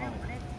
Yeah, what is it?